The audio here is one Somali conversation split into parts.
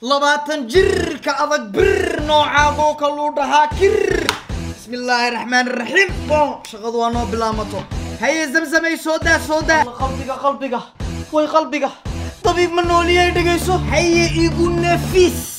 labaatan jirka adag bir noocaagoo kaluu dhahaa. Kir! Bismillaahi raxmaani raxiim bon shaqadu waa noo bilaamato. Haye zamzamay soo daa soo daa. Qalbiga qalbiga. Way qalbiga. Dabiib ma nooliyay dhegayso. Haye igu nafis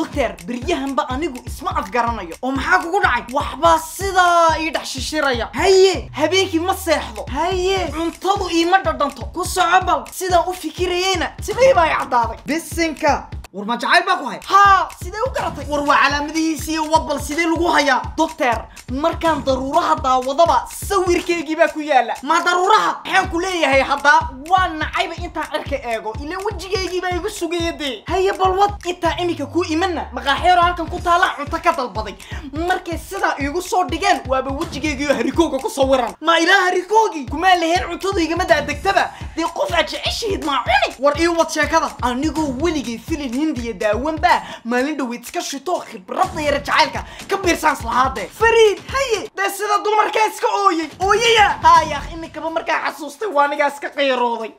doctor beryahanba anigu isma afgaranayo. Oo maxaa kugu dhacay? Waxbaa sidaa ii dhex shishiraya. Haye habeenkii ma seexdo. Haye cuntadu iima dhadhanto ku soco bal sidaan u fikirayeyna sidii baa i caddaaday? Bisinka war ma jacayl baa ku hay haa sidee u garatay? War waa calaamadihiisi iyo wadbal sidee lagu hayaa? Doctor markaan daruuraha daawadaba sawirkeygii baa ku yaalla ma daruuraha? Maxaan ku leeyahay haddaa waa nacayba intaan cirka eego ilaan wejigeygii baa igu sugaya dee haye bal wad intaa iminka kuu imanna. Maqaaxeero halkan ku taala cunto ka dalbaday. Markay sidaa iigu soo dhigeen waaba wejigeygiioo harikooga ku sawiran ma ilaa harikoogii? Kumaa laheen cuntadu igama daadegtaba dee qof aad jeceshahiid maa cuni? War ii wad sheekada. Anigoo weligay filin hindiya daawanba maalin dhaweyd iska shito khibradda yara jacaylka ka biirsaans lahaadee fariid haye dee sida dumarkaa iska ooyey? Ooyaya hayaakh iminkaba markaa xasuustay? Waa anigaa iska qiirooday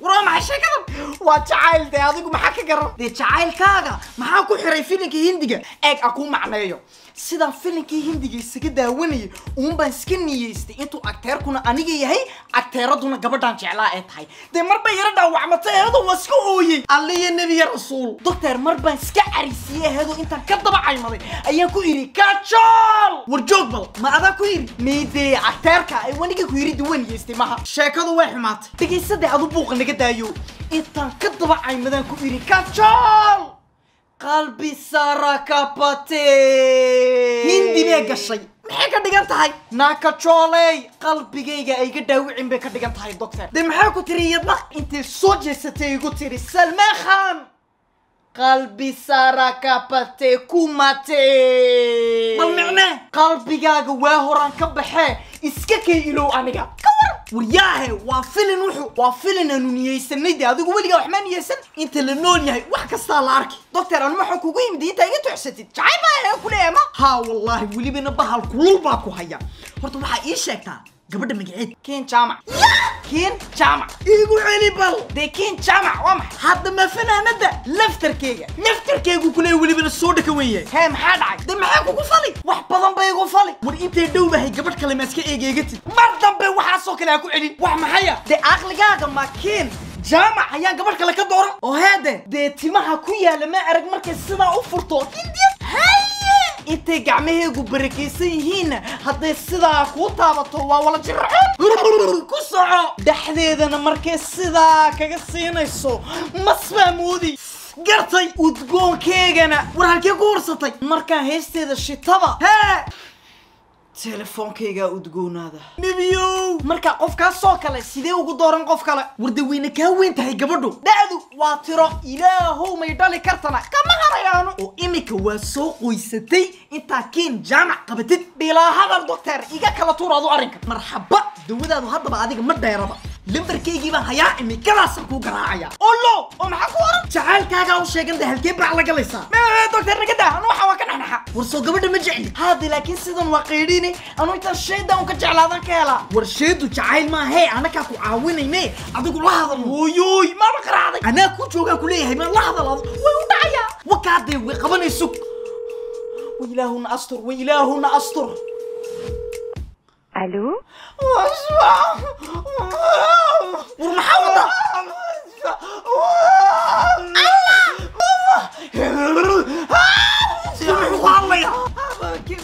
war waa maxay sheekadan waa jacayl dee adigu maxaa ka garan? Dee jacaylkaaga maxaa ku xiray filinka hindiga? Eeg a kuu macneeyo. Sidaan filinkii hindiga isaga daawanayay uun baan iska niyeystay intuu agteerkuna aniga yahay agteeraduna gabadhaan jeclaa ee tahay. Dee mar baan yara dhaawacmatay eedo waa iska ooyey alliya nebiya rasuul. Doctor mar baan iska carisiiyey eedo intaan ka daba caymaday ayaan ku idhi kajool war joog bal ma adaa ku yidhi meydee agteerka ay waniga ku yidhi duwan niyeystay maha sheekadu way xumaatay. Dhegaysadee adu buuqa naga daayo. Intaan ka daba caymadaan ku idhi kajool qalbi sarakapate hindi bay gashay ka dhigan tahay naakajooley qalbigayga ay ga dhaawicin bay ka dhigan tahay doctor. Dee maxaa ku tiri iyadna intay soo jeesatay igu tiri salmaan khan. Qalbi sarakapate kumate bal micne. Qalbigaaga waa horaan ka baxee iska kay ilow aniga waryaahe waa filin wuxu waa filin aanu niyeysanay de adigu weligaa wax maa niyeysan inta la nool yahay wax kastaa la arki. Doctor anu waxaan kugu yimid intaa iga tucsatid? Jacayl baa ayaa ku leeyahay ma haa wallaahi welibana bahal kulul baa ku haya. Horta waxaa ii sheegtaa gabadha magaceed. Ken jaamac ken jaamac iigu celi dee ken jaamac waa maxay? Hadda ma fanaanada laftarkeyga. Laftarkeygu kuleeya welibana soo dhaka wen hee maxaa dhacay? Dee maxaa kugu fali? Wax badan bay igu fali. War intay dhowdahay gabadh kale ma iska eegeegatid mar waxaasoo kale ha ku celin. Wax maxaya dee aqligaaga ma ken jaamac ayaan gabadh kale ka dooran oo heede dee timaha ku yaalla ma arag markay sidaa u furto intay gacmaheegu barakaysan yihiinna hadday sidaa kuu taabato waa wala jiracon ku soco. Dhexdeedana markay sidaa kaga siinayso mas baa moodi. Gartay udgoonkeegana. War halkee ku warsatay? Markaan heesteeda shitaba. Hee telefoonkaygaa udgoonaada nebiyow marka qofkaasoo kale sidee ugu dooran qof kale? Warda weyne kaa weyn tahay gabadhu. Dha'du waa tiro. Ilaahow may dhali kartana. Kama harayaano. Oo imika waa soo qoysatay. Intaa keen jaamac qabatid. Bilaa hadal doctor iga kala tuuraadu arrinka. Marxaba dawadaadu haddaba adiga ma dheeraba لمبر كيجي ما هيا إمي كلاسك هو قرايا الله أم حقوق تعال كاجا وشيجن ده هالكبر على قليصة ما ما دكتور نكدا أنا وحوا كنا نحا ورسو قبل ما جعلي هذه لكن سيدون وقيريني أنا إنت الشيد ده وكنت على هذا كلا ورشيد وتعال ما هي أنا كاكو عاوني مي أدق الله هذا ويوي ما بقرا هذا أنا كنت وقع كلية هي من الله هذا الله ويدعيا وكادي وقبل يسوق وإلهنا أستر وإلهنا أستر ألو واش واه والمحوطه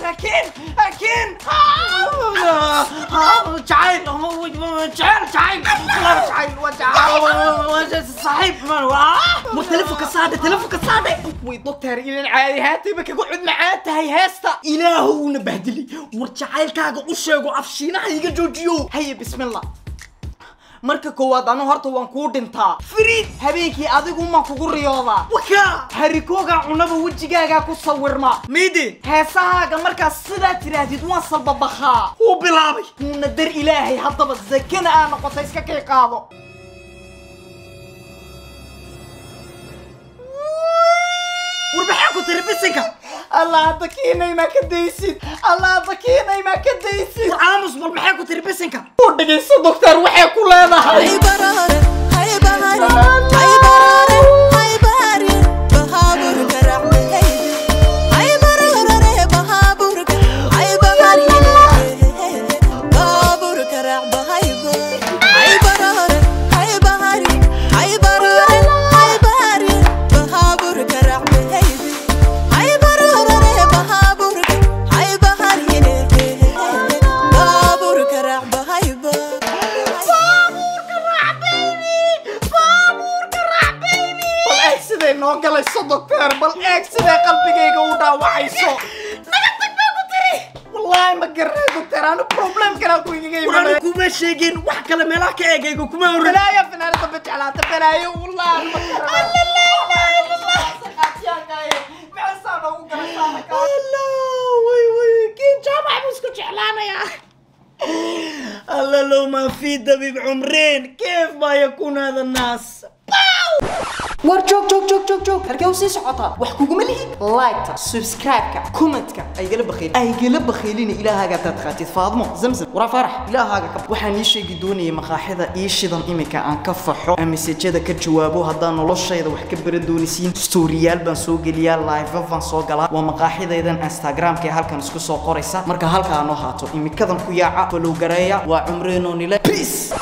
اكين اكين تعال تعال تعال تعال وجه الصحيب مو تلفك الصادق تلفك الصادق ويضطر إلى العالي هاتبك اقعد معاه هاي هاستا الهو نبهدلي ورجعال كاغا وشيغو افشينا هيجا جوجيو هيا بسم الله. Marka koowaad anu horta waan kuu dhintaa fariid habeenkii adigu maan kugu riyoodaa waka harikooga cunaba wejigaagaa ku sawirma mide heesahaaga markaas sidaa tidhaahdid waan salbabakhaa wuu bilaabay wuuna dar ilaahay haddaba zakana aa noqotay iska kay qaado war maxaa ku tiri bisinka allah hadda kiinayma ka daysid? Allah hadda kiinayma ka daysid? Aamus bal maxay ku tiri bisinka dhegayso doctor waxay ku leedahay. Siday qalbigayga u dhaawacayso? Naga tag baa ku tiri. Wallaahi ma garay doctor anu problem kalaa ku igaga imanaya kuma sheegin wax kale meelaha ka eegayga kuma oran balaayo fanaanada ma jeclaata balaayo wallaahi ma alla low ma fi dabib cumreen. Keef ma yakun hada naas war joog joog joog joog joog halkee u sii socotaa wax kuguma lihi? Liketa subscribe-ka commentka. Aygala bakhaylin aygala bakhaylina ilaahaaga hadaad qaatid faadmo. Zamzam. Waraa farax ilaahaaga ka waxaan ii sheegi doonayay maqaaxida ii shidan imika aan ka faxo. Mesajada ka jawaabo haddaan noloshayda wax ka baran doonisiin stooriyaal baan soo geliyaa live baan soo galaa. Waa maqaaxidaydan instagramka ee halkan isku soo qoraysa. Marka halkaa noo haato imikadan ku yaaca follow gareeya waa cumreenoo nile peace